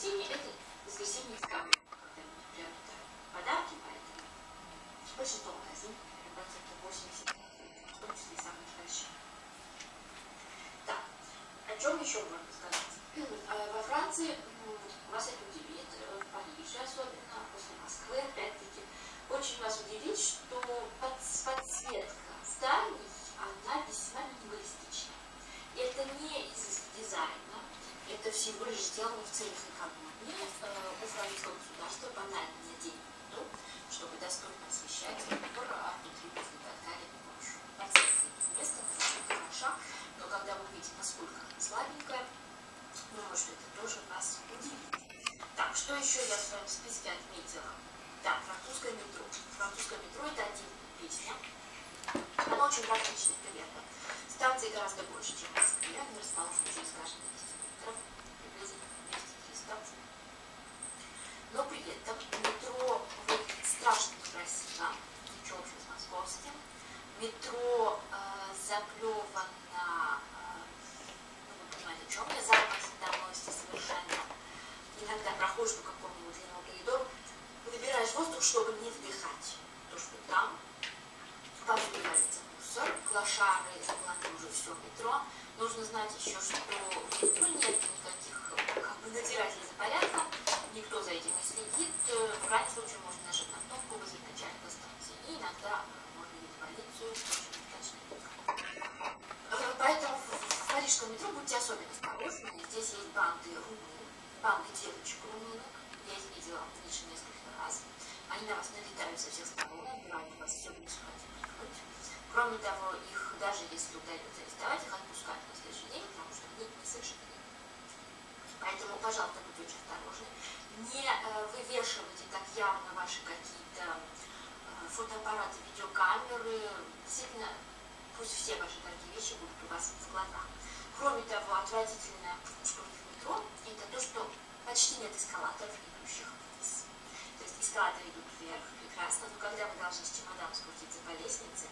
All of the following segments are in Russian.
воскресенье декабря, когда люди приобретают подарки, поэтому большинство магазинов, процентов 80, в том числе и самые большие. Так, о чем еще можно сказать? Э, Во Франции м, вас это удивит, э, в Париже особенно, после Москвы, опять-таки, очень вас удивит, что под- подсветка зданий, она весьма минималистична. И это не изыск дизайна, это всего лишь сделано в целях экономии. Э, У французского государства банально на то, чтобы достойно освещать двор, а внутри возникает карета помощью процесса из места, насколько хороша, но когда вы увидите, насколько она слабенькая, думаю, что это тоже вас удивит. Так, что еще я в своем списке отметила? Так, французское метро. Французское метро это отдельная песня. Оно очень практично, примерно. Станций гораздо больше, чем в Москве. Они расположены через общего с московским. Метро э, заплевано, э, ну вы понимаете, о чем я, запах доносится совершенно. Иногда проходишь по какому-нибудь длинному коридору, выбираешь воздух, чтобы не вдыхать. То, что там повсюду валится мусор, клошары заполонили уже все метро. Нужно знать еще, что в метро нет никаких э, как бы надзирателей за порядком, никто за этим не следит. Э, В крайнем случае можно нажать на кнопку вызвать начальника станции. И иногда э, можно видеть полицию, что очень удачно. Э, Поэтому в парижском метро будьте особенно осторожны. Здесь есть банды румын, банды девочек румынок. Я их видела лишь несколько раз. Они на вас налетают со всех сторон, отбирают у вас все, прикрыть. Кроме того, их даже если удается арестовать, их отпускают на следующий день, потому что они не совершили. Поэтому, пожалуйста, будьте очень осторожны. Не э, вывешивайте так явно ваши какие-то э, фотоаппараты, видеокамеры. Действительно, пусть все ваши дорогие вещи будут у вас в глазах. Штука в метро – это то, что почти нет эскалаторов, идущих вниз. То есть эскалаторы идут вверх, прекрасно, но когда вы должны с чемоданом спуститься по лестнице,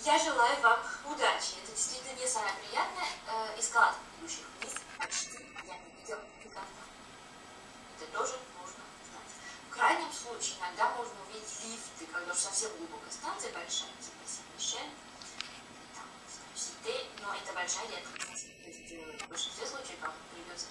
я желаю вам удачи. Это действительно не самое приятное. Э, эскалатор, идущих вниз, почти я не видела никогда. Это тоже нужно знать. В крайнем случае, иногда можно увидеть лифты, когда уж совсем глубокая станция большая, типа Сен-Мишель, там, Сите, но это большая редкость. Э, в большинстве случаев придется